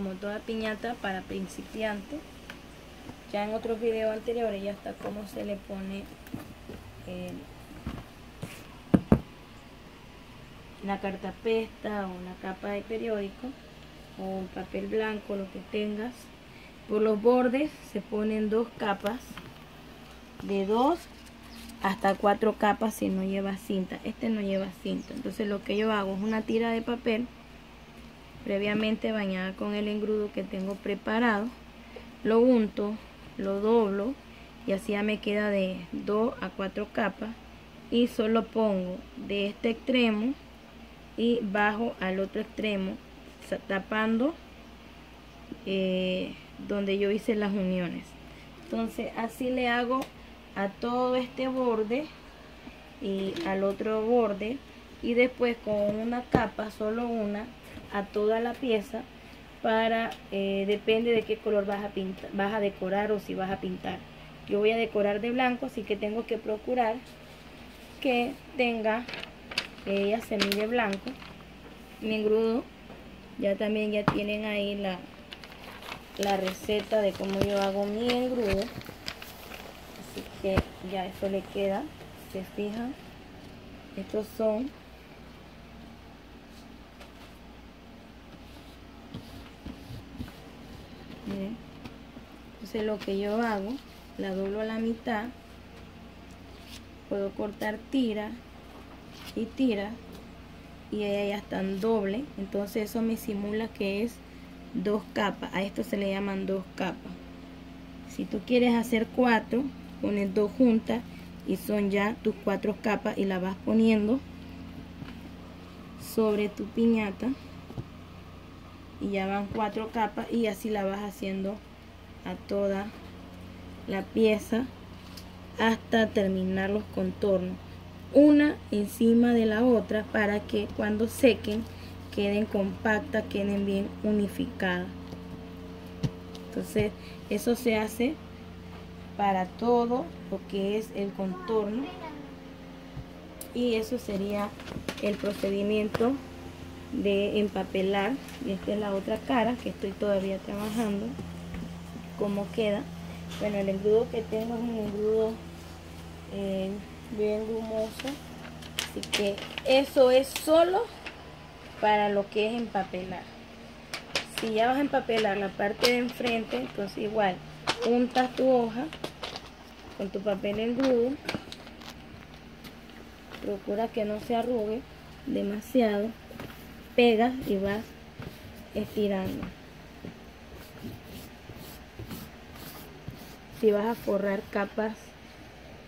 como toda piñata para principiantes. Ya en otros videos anteriores ya está cómo se le pone la cartapesta o una capa de periódico o un papel blanco, lo que tengas. Por los bordes se ponen dos capas de dos hasta cuatro capas si no lleva cinta. Este no lleva cinta. Entonces lo que yo hago es una tira de papel previamente bañada con el engrudo que tengo preparado. Lo unto, lo doblo y así ya me queda de dos a cuatro capas. Y solo pongo de este extremo y bajo al otro extremo tapando eh, donde yo hice las uniones. Entonces así le hago a todo este borde y al otro borde. Y después con una capa solo una a toda la pieza para eh, depende de qué color vas a pintar vas a decorar o si vas a pintar. Yo voy a decorar de blanco así que tengo que procurar que tenga ella semilla blanco. Mi engrudo ya también ya tienen ahí la la receta de cómo yo hago mi engrudo. Así que ya eso le queda se fijan. Estos son entonces lo que yo hago la doblo a la mitad puedo cortar tira y tira y ella ya está en doble entonces eso me simula que es dos capas a esto se le llaman dos capas. Si tú quieres hacer cuatro pones dos juntas y son ya tus cuatro capas y la vas poniendo sobre tu piñata y ya van cuatro capas y así la vas haciendo a toda la pieza hasta terminar los contornos una encima de la otra para que cuando sequen queden compactas, queden bien unificadas. Entonces eso se hace para todo lo que es el contorno y eso sería el procedimiento de empapelar y esta es la otra cara que estoy todavía trabajando cómo queda. Bueno el engrudo que tengo es un engrudo eh, bien grumoso así que eso es solo para lo que es empapelar. Si ya vas a empapelar la parte de enfrente entonces igual untas tu hoja con tu papel engrudo. Procura que no se arrugue demasiado pegas y vas estirando. Si vas a forrar capas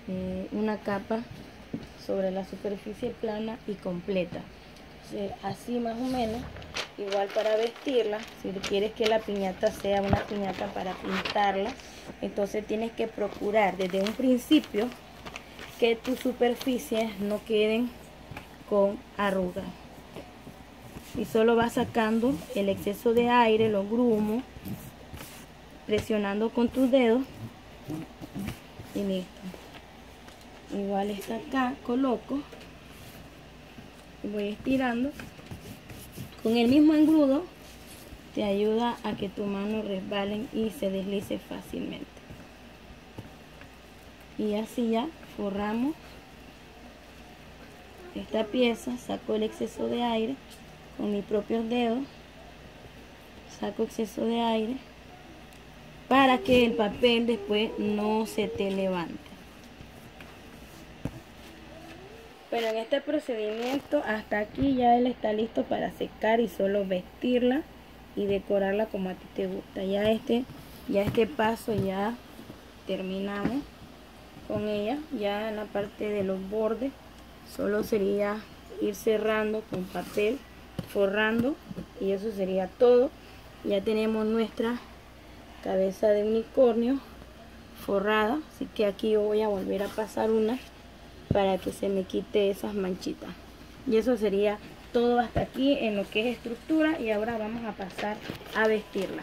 eh, una capa sobre la superficie plana y completa. Así más o menos igual para vestirla si quieres que la piñata sea una piñata para pintarla entonces tienes que procurar desde un principio que tus superficies no queden con arrugas y solo vas sacando el exceso de aire, los grumos presionando con tus dedos. Y listo. Igual está acá coloco voy estirando. Con el mismo engrudo te ayuda a que tu mano resbalen y se deslice fácilmente. Y así ya forramos esta pieza saco el exceso de aire con mis propios dedos saco exceso de aire para que el papel después no se te levante Bueno, en este procedimiento hasta aquí ya él está listo para secar y solo vestirla y decorarla como a ti te gusta. Ya este, ya este paso ya terminamos con ella. Ya en la parte de los bordes solo sería ir cerrando con papel, forrando y eso sería todo. Ya tenemos nuestra cabeza de unicornio forrada, así que aquí yo voy a volver a pasar una para que se me quite esas manchitas y eso sería todo hasta aquí en lo que es estructura y ahora vamos a pasar a vestirla